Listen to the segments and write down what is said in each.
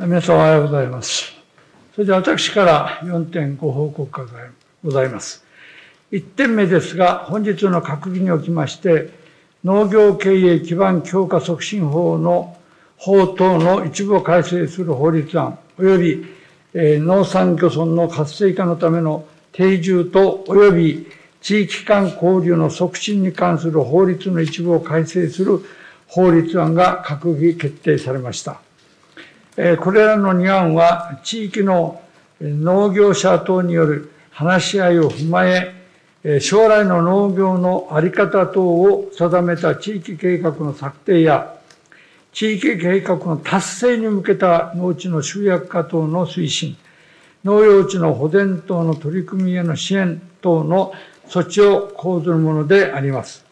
皆さんおはようございます。それでは私から4点ご報告がございます。1点目ですが、本日の閣議におきまして、農業経営基盤強化促進法の法等の一部を改正する法律案、及び、え農産漁村の活性化のための定住と及び地域間交流の促進に関する法律の一部を改正する法律案が閣議決定されました。これらの2案は、地域の農業者等による話し合いを踏まえ、将来の農業の在り方等を定めた地域計画の策定や、地域計画の達成に向けた農地の集約化等の推進、農用地の保全等の取り組みへの支援等の措置を講ずるものであります。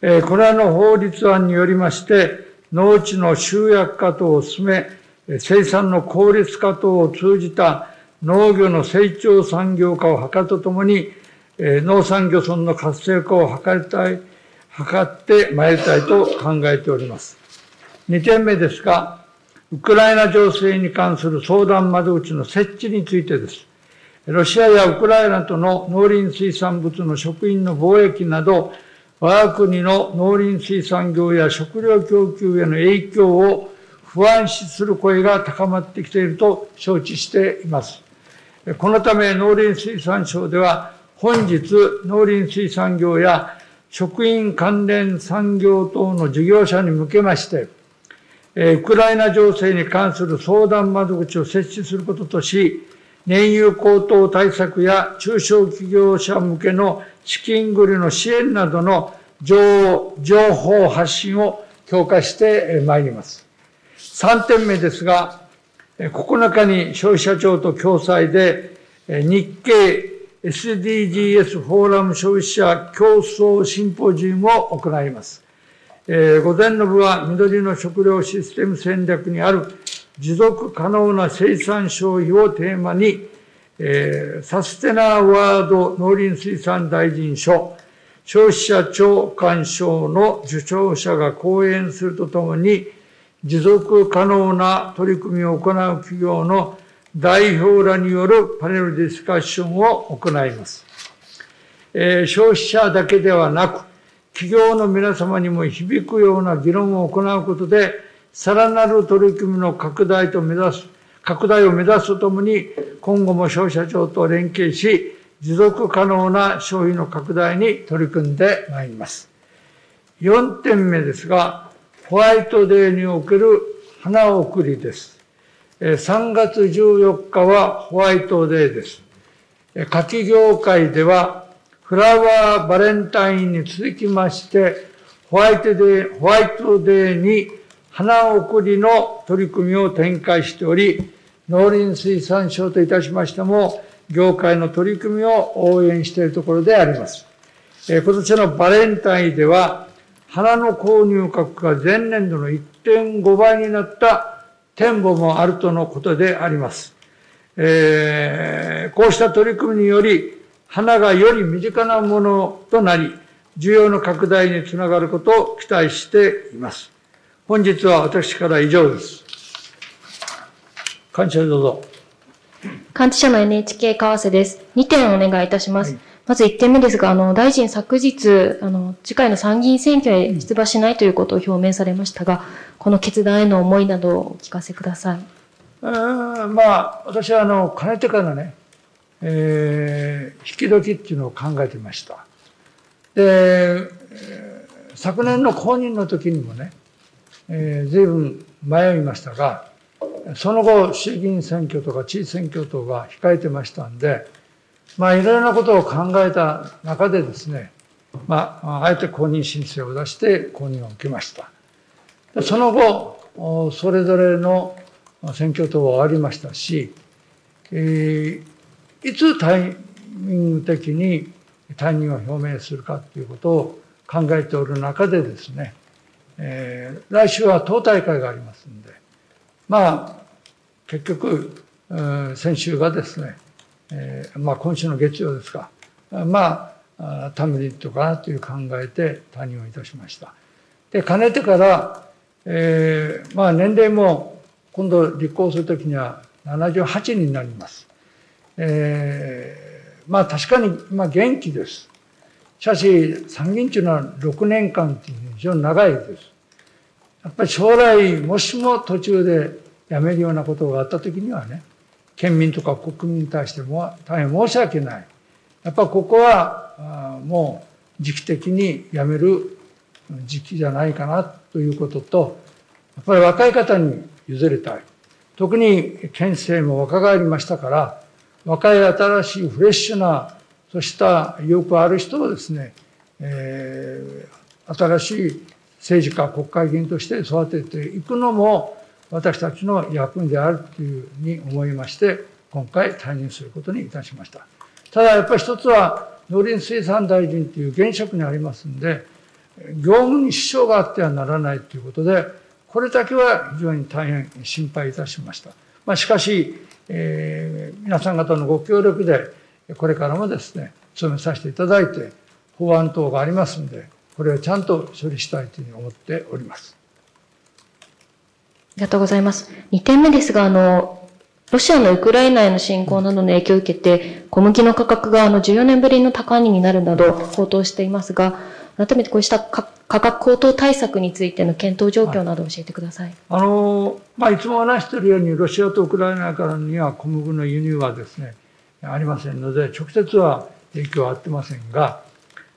これらの法律案によりまして、農地の集約化等を進め、生産の効率化等を通じた農業の成長産業化を図るとともに、農産漁村の活性化を図りたい、図ってまいりたいと考えております。2点目ですが、ウクライナ情勢に関する相談窓口の設置についてです。ロシアやウクライナとの農林水産物の食品の貿易など、我が国の農林水産業や食料供給への影響を不安視する声が高まってきていると承知しています。このため農林水産省では本日農林水産業や食品関連産業等の事業者に向けまして、ウクライナ情勢に関する相談窓口を設置することとし、燃油高騰対策や中小企業者向けの資金繰りの支援などの情報発信を強化してまいります。3点目ですが、9日に消費者庁と共催で、日経 SDGs フォーラム消費者競争シンポジウムを行います。え午前の部は緑の食料システム戦略にある持続可能な生産消費をテーマに、えサステナワード農林水産大臣賞、消費者長官賞の受賞者が講演するとともに、持続可能な取り組みを行う企業の代表らによるパネルディスカッションを行います。えー、消費者だけではなく、企業の皆様にも響くような議論を行うことで、さらなる取り組みの拡大と目指す、拡大を目指すとともに、今後も消費者庁と連携し、持続可能な消費の拡大に取り組んでまいります。4点目ですが、ホワイトデーにおける花送りです。3月14日はホワイトデーです。柿業界ではフラワーバレンタインに続きまして、ホワイトデー、ホワイトデーに花送りの取り組みを展開しており、農林水産省といたしましても、業界の取り組みを応援しているところであります。今年のバレンタインでは、花の購入価格が前年度の1.5倍になった展望もあるとのことであります。えー、こうした取り組みにより、花がより身近なものとなり、需要の拡大につながることを期待しています。本日は私から以上です。感謝どうぞ。幹事社の NHK 為替です。2点お願いいたします。はいまず1点目ですが、あの、大臣昨日、あの、次回の参議院選挙へ出馬しないということを表明されましたが、この決断への思いなどをお聞かせください。あまあ、私は、あの、かねてからね、えー、引き時っていうのを考えてました。で、昨年の公認の時にもね、えー、随分迷いましたが、その後、衆議院選挙とか知事選挙等が控えてましたんで、まあ、いろいろなことを考えた中でですね、まあ、あえて公認申請を出して公認を受けました。その後、それぞれの選挙等は終わりましたし、えー、いつタイミング的に退任を表明するかということを考えておる中でですね、えー、来週は党大会がありますんで、まあ、結局、先週がですね、えー、まあ、今週の月曜ですか、まあ、タムリットかなという考えて退任をいたしました。で、かねてから、えー、まあ、年齢も今度立候補するときには78になります。えー、まあ確かに、まあ元気です。しかし、参議院というのは6年間という非常に長いです。やっぱり将来、もしも途中で辞めるようなことがあったときにはね、県民とか国民に対しても大変申し訳ない。やっぱここはもう時期的に辞める時期じゃないかなということと、やっぱり若い方に譲りたい。特に県政も若返りましたから、若い新しいフレッシュな、そうした意欲ある人をですね、えー、新しい政治家、国会議員として育てていくのも、私たちの役目であるというふうに思いまして、今回退任することにいたしました。ただやっぱり一つは、農林水産大臣という現職にありますんで、業務に支障があってはならないということで、これだけは非常に大変心配いたしました。まあ、しかし、えー、皆さん方のご協力で、これからもですね、務めさせていただいて、法案等がありますので、これをちゃんと処理したいというふうに思っております。ありがとうございます。2点目ですが、あの、ロシアのウクライナへの侵攻などの影響を受けて、小麦の価格があの14年ぶりの高値になるなど高騰していますが、改めてこうした価格高騰対策についての検討状況など教えてください。はい、あの、まあ、いつも話しているように、ロシアとウクライナからには小麦の輸入はですね、ありませんので、直接は影響はあってませんが、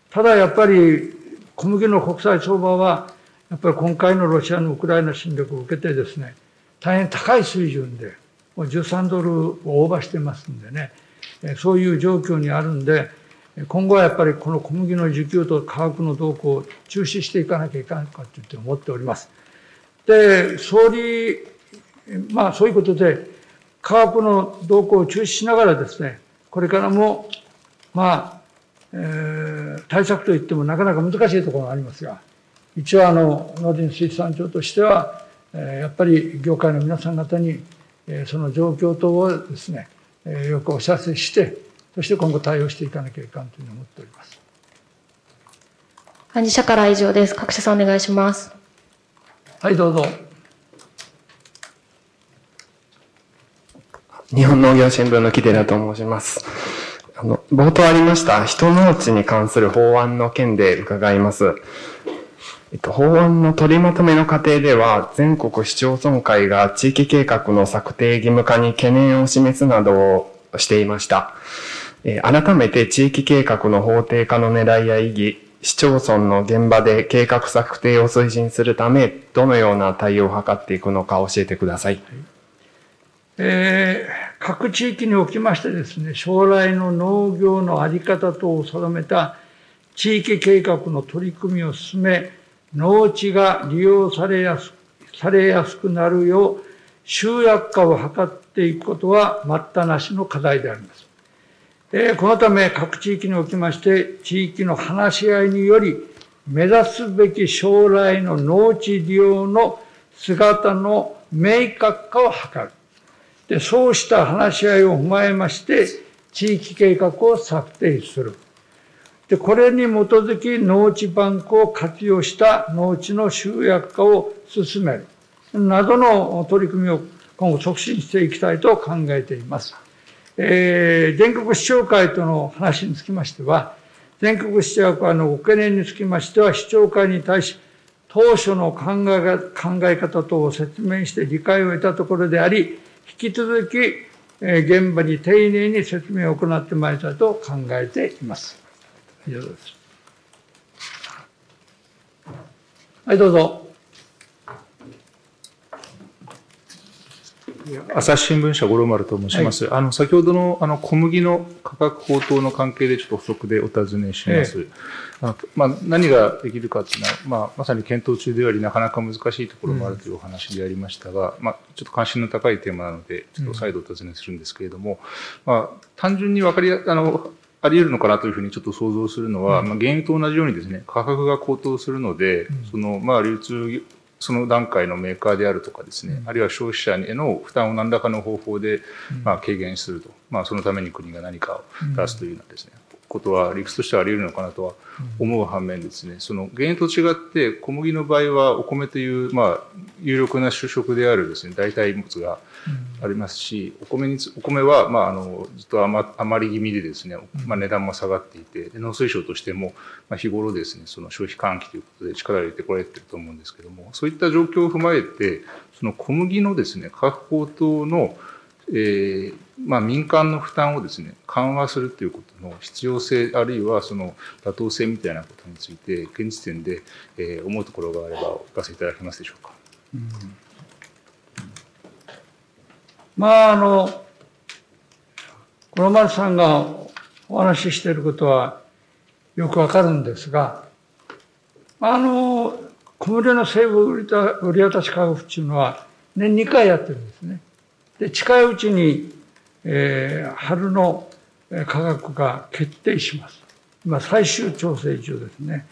ただやっぱり小麦の国際相場は、やっぱり今回のロシアのウクライナ侵略を受けてですね、大変高い水準で、もう13ドルをオーバーしてますんでね、そういう状況にあるんで、今後はやっぱりこの小麦の需給と価格の動向を注視していかなきゃいけないかと言って思っております。で、総理、まあそういうことで、価格の動向を注視しながらですね、これからも、まあ、えー、対策といってもなかなか難しいところがありますが、一応あの、農林水産庁としては、えー、やっぱり業界の皆さん方に、えー、その状況等をですね、えー、よくお知らせして、そして今後対応していかなきゃいかんというふうに思っております。幹事社から以上です。各社さんお願いします。はい、どうぞ。日本農業新聞の木寺と申します。あの、冒頭ありました人農地に関する法案の件で伺います。えっと、法案の取りまとめの過程では、全国市町村会が地域計画の策定義務化に懸念を示すなどをしていました。え、改めて地域計画の法定化の狙いや意義、市町村の現場で計画策定を推進するため、どのような対応を図っていくのか教えてください。えー、各地域におきましてですね、将来の農業の在り方等を定めた地域計画の取り組みを進め、農地が利用されやすされやすくなるよう、集約化を図っていくことは待ったなしの課題であります。えこのため各地域におきまして地域の話し合いにより目指すべき将来の農地利用の姿の明確化を図る。で、そうした話し合いを踏まえまして地域計画を策定する。で、これに基づき農地バンクを活用した農地の集約化を進める。などの取り組みを今後促進していきたいと考えています。えー、全国市長会との話につきましては、全国市長会のご懸念につきましては、市長会に対し、当初の考え考え方等を説明して理解を得たところであり、引き続き、え、現場に丁寧に説明を行ってまいりたいと考えています。以上です。はい、どうぞ。朝日新聞社五郎丸と申します。はい、あの、先ほどの、あの、小麦の価格高騰の関係でちょっと補足でお尋ねします。ええ、あまあ、何ができるかっていうのは、まあ、まさに検討中であり、なかなか難しいところもあるというお話でありましたが、うん、まあ、ちょっと関心の高いテーマなので、ちょっと再度お尋ねするんですけれども、うん、まあ、単純にわかりあの、あり得るのかなというふうにちょっと想像するのは、うん、まあ、原油と同じようにですね、価格が高騰するので、その、まあ、流通その段階のメーカーであるとかですね、うん、あるいは消費者への負担を何らかの方法で、まあ、軽減すると、まあ、そのために国が何かを出すというようなですね、ことは理屈としてはあり得るのかなとは思う反面ですね、その原因と違って小麦の場合はお米という、まあ、有力な主食であるですね、代替物がありますし、お米につ、お米は、まあ、あの、ずっと余余り気味でですね、まあ、値段も下がっていて、で農水省としても、まあ、日頃ですね、その消費喚起ということで力を入れてこられてると思うんですけども、そういった状況を踏まえて、その小麦のですね、価格高騰の、えーまあ、民間の負担をですね、緩和するということの必要性、あるいはその妥当性みたいなことについて、現時点で、えー、思うところがあればお聞かせいただけますでしょうか。うんまあ、あの、五丸さんがお話ししていることはよくわかるんですが、あの、小麦の成分売り売り渡し価格っていうのは年2回やってるんですね。で、近いうちに、えー、春の価格が決定します。今、最終調整中ですね。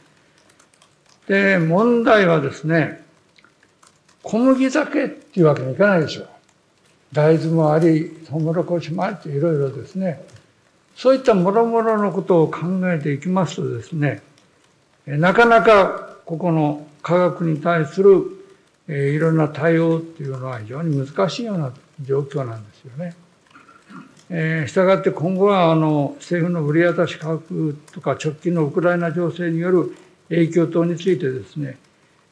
で、問題はですね、小麦酒っていうわけにいかないでしょう。大豆もあり、トウモロコシもありいろいろですね、そういったもろもろのことを考えていきますとですね、なかなかここの科学に対する、えいろんな対応っていうのは非常に難しいような状況なんですよね。えー、したがって今後はあの政府の売り渡し価格とか直近のウクライナ情勢による影響等についてですね、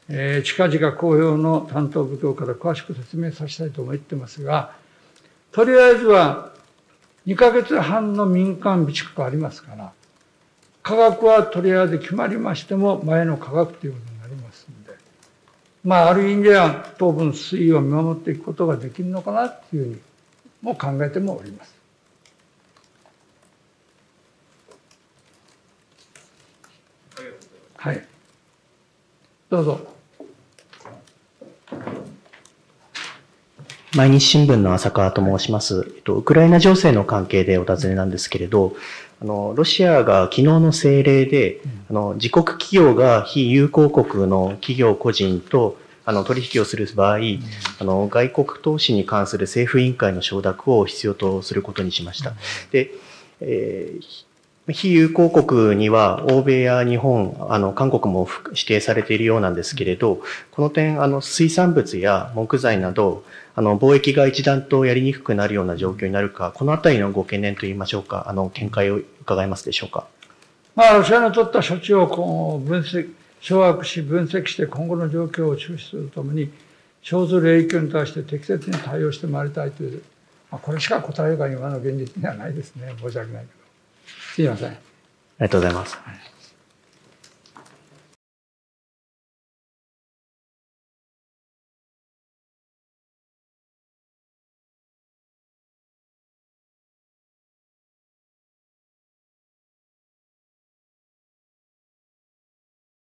えー、近々公表の担当部長から詳しく説明させたいと思ってますが、とりあえずは2ヶ月半の民間備蓄がありますから、価格はとりあえず決まりましても前の価格ということ、まあ、ある意味では当分推移を見守っていくことができるのかなというふうにも考えてもおります。はい。どうぞ。毎日新聞の浅川と申します。えっと、ウクライナ情勢の関係でお尋ねなんですけれど、あの、ロシアが昨日の政令で、あの、自国企業が非友好国の企業個人と、あの、取引をする場合、あの、外国投資に関する政府委員会の承諾を必要とすることにしました。で、えー非友好国には欧米や日本、あの、韓国も指定されているようなんですけれど、この点、あの、水産物や木材など、あの、貿易が一段とやりにくくなるような状況になるか、このあたりのご懸念といいましょうか、あの、見解を伺えますでしょうか。まあ、ロシアの取った処置をこう分析、掌握し、分析して今後の状況を注視するとともに、生ずる影響に対して適切に対応してまいりたいという、まあ、これしか答えが今の現実にはないですね。申し訳ないけど。すいません。ありがとうございます。